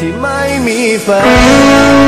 ที่ไม่มีแฟน